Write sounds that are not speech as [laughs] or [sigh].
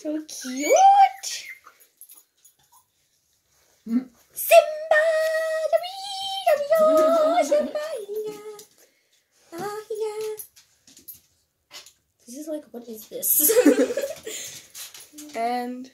So cute. Simba, the wee, Simba, yeah. Ah, yeah. This is like, what is this? [laughs] And